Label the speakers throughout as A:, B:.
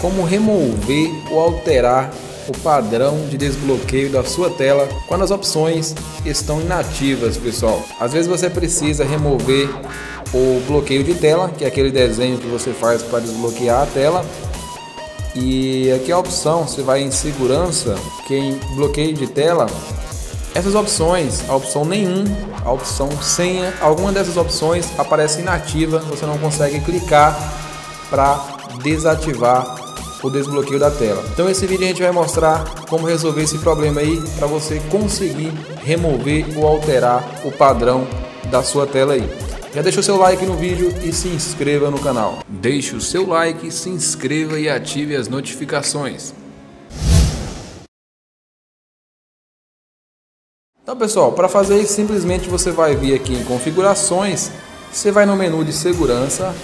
A: como remover ou alterar o padrão de desbloqueio da sua tela quando as opções estão inativas, pessoal. Às vezes você precisa remover o bloqueio de tela, que é aquele desenho que você faz para desbloquear a tela. E aqui a opção, você vai em segurança, que é em bloqueio de tela, essas opções, a opção nenhum, a opção senha, alguma dessas opções aparece inativa, você não consegue clicar para desativar o desbloqueio da tela. Então esse vídeo a gente vai mostrar como resolver esse problema aí para você conseguir remover ou alterar o padrão da sua tela aí. Já deixa o seu like no vídeo e se inscreva no canal. Deixe o seu like, se inscreva e ative as notificações. Então pessoal, para fazer isso simplesmente você vai vir aqui em configurações, você vai no menu de segurança,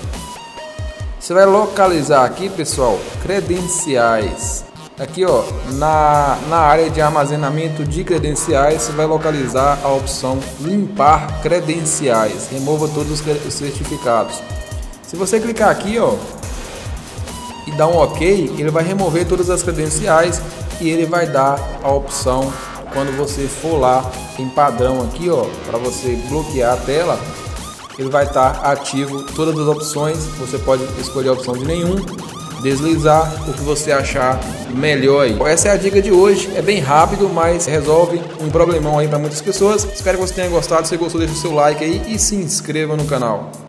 A: você vai localizar aqui, pessoal, credenciais. Aqui, ó, na, na área de armazenamento de credenciais, você vai localizar a opção limpar credenciais. Remova todos os certificados. Se você clicar aqui, ó, e dar um OK, ele vai remover todas as credenciais e ele vai dar a opção quando você for lá em padrão aqui, ó, para você bloquear a tela, ele vai estar ativo todas as opções. Você pode escolher a opção de nenhum, deslizar o que você achar melhor aí. Essa é a dica de hoje, é bem rápido, mas resolve um problemão aí para muitas pessoas. Espero que você tenha gostado, se gostou deixa o seu like aí e se inscreva no canal.